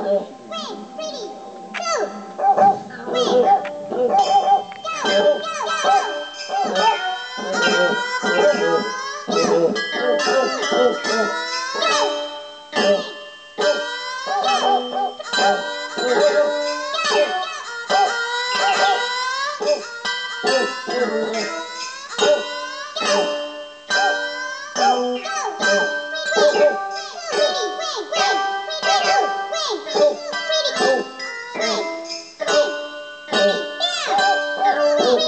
Oh,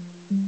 Mm-hmm.